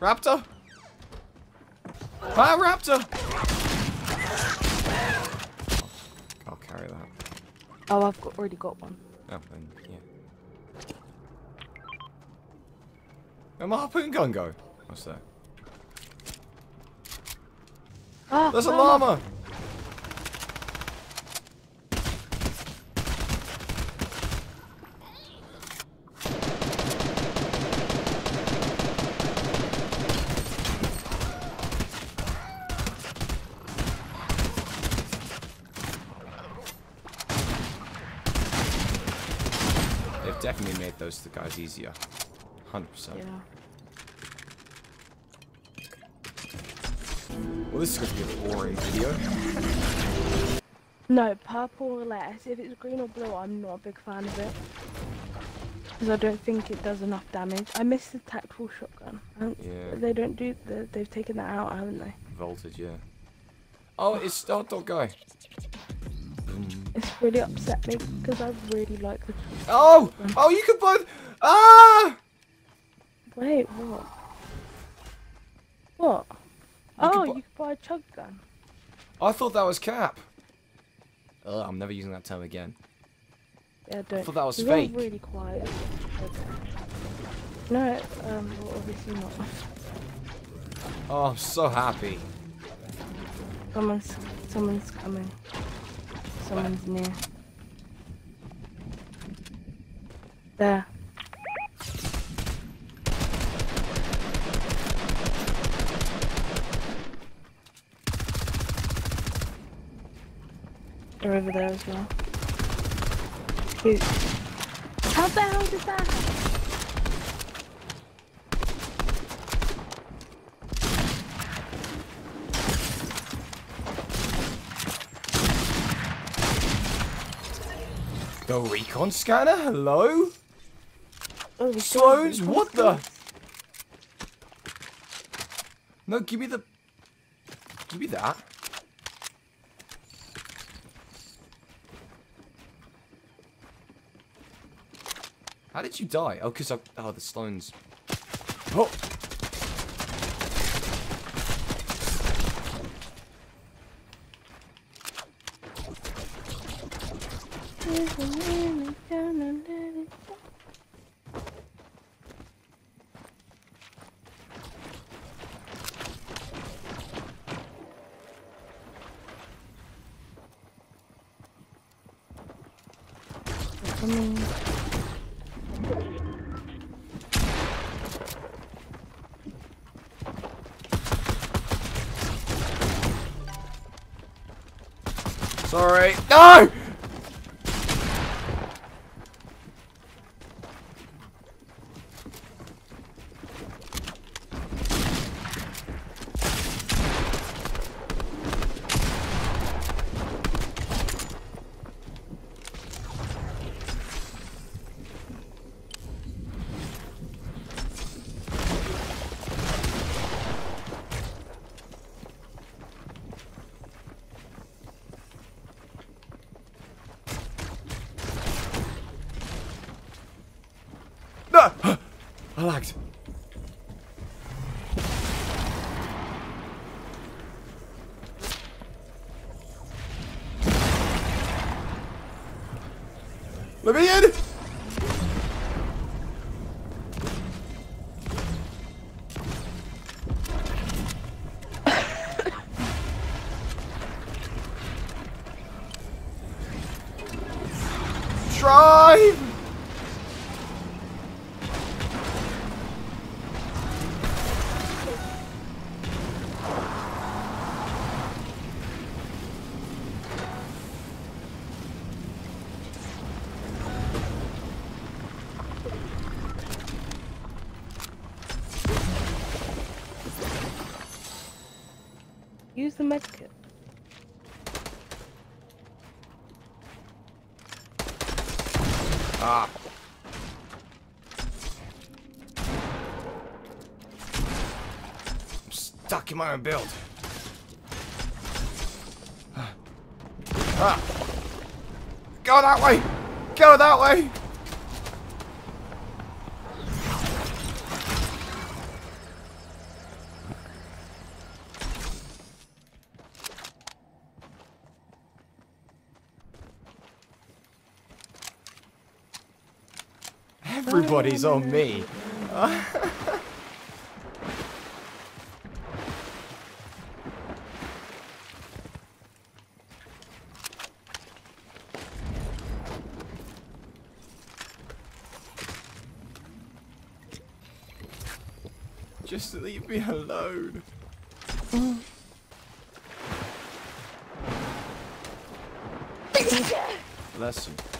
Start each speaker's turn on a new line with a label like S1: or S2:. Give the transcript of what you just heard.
S1: Raptor? Ah, Raptor! I'll carry that.
S2: Oh, I've got, already got one.
S1: Oh, then, yeah. Where'd my harpoon gun go? What's that?
S2: Ah,
S1: There's a
S2: no.
S1: llama! They've definitely made those the guys easier. 100%.
S2: Yeah.
S1: Well, this is going to be a boring video.
S2: No, purple or less. If it's green or blue, I'm not a big fan of it. Because I don't think it does enough damage. I miss the tactical shotgun.
S1: Yeah.
S2: They don't do. The, they've taken that out, haven't they?
S1: Voltage, yeah. Oh, it's hot dog guy.
S2: Really upset me because I really like the.
S1: Oh! Oh, you can both. Ah!
S2: Wait, what? What?
S1: could
S2: oh, you can buy a chug gun.
S1: I thought that was Cap. Ugh, I'm never using that term again.
S2: Yeah, don't.
S1: thought that was
S2: You're
S1: fake.
S2: really quiet. No, um, well, obviously not.
S1: Oh, I'm so happy.
S2: Someone's, someone's coming. Someone's near. There. They're over there as well. Shoot. How the hell did that
S1: The recon scanner? Hello?
S2: Oh, the
S1: Sloans? What the? No, give me the. Give me that. How did you die? Oh, because I. Oh, the stones. Oh!
S2: Coming.
S1: Sorry. No! No! I lagged. Let me in! Drive!
S2: Use the medkit.
S1: Ah. I'm stuck in my own build. Ah. Go that way! Go that way! Everybody's on me. Just leave me alone. Bless you.